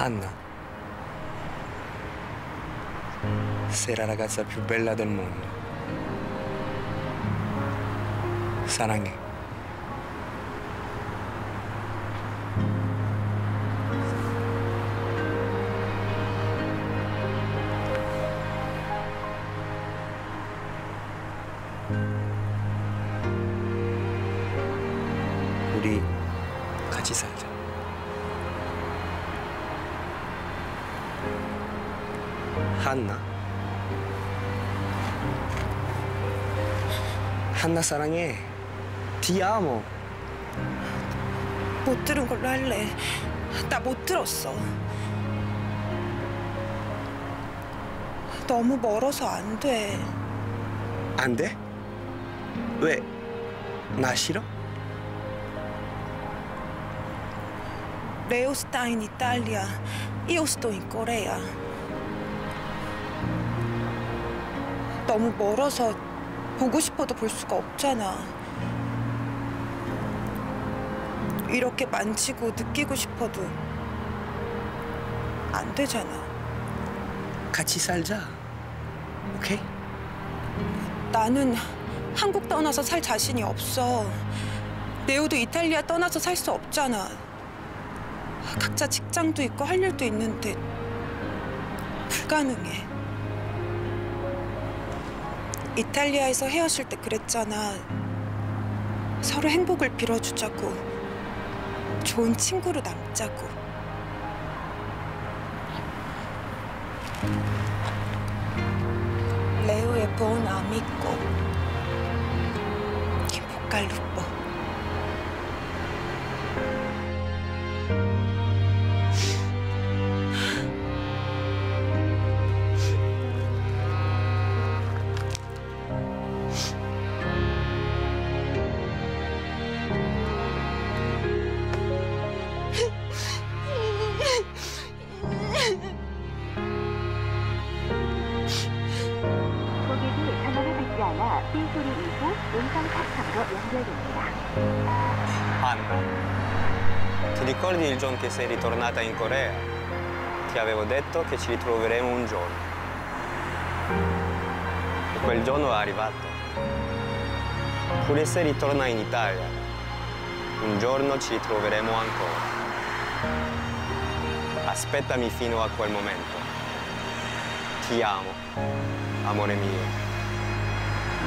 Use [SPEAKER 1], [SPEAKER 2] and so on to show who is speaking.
[SPEAKER 1] Anna. Sei la ragazza più bella del mondo. 사랑해. 우리 같이 살자. 한나. 한나 사랑해. 디아모.
[SPEAKER 2] 못 들은 걸로 할래. 나 못 들었어. 너무 멀어서 안 돼.
[SPEAKER 1] 안 돼? 왜? 나 싫어?
[SPEAKER 2] 레오 스타인 이탈리아, 이오스토인 코레아. 너무 멀어서 보고 싶어도 볼 수가 없잖아. 이렇게 만지고 느끼고 싶어도 안 되잖아.
[SPEAKER 1] 같이 살자. 오케이?
[SPEAKER 2] 나는 한국 떠나서 살 자신이 없어. 네오도 이탈리아 떠나서 살 수 없잖아. 각자 직장도 있고 할 일도 있는데 불가능해. 이탈리아에서 헤어질 때 그랬잖아. 서로 행복을 빌어주자고. 좋은 친구로 남자고. In bocca al lupo.
[SPEAKER 3] 고객이 받지 않아 삐 소리 이후 음성 탑창으로 연결됩니다.
[SPEAKER 1] Anna, ti ricordi il giorno che sei ritornata in Corea? Ti avevo detto che ci ritroveremo un giorno. E quel giorno è arrivato. Pure se ritorna in Italia, un giorno ci ritroveremo ancora. Aspettami fino a quel momento. Ti amo, amore mio.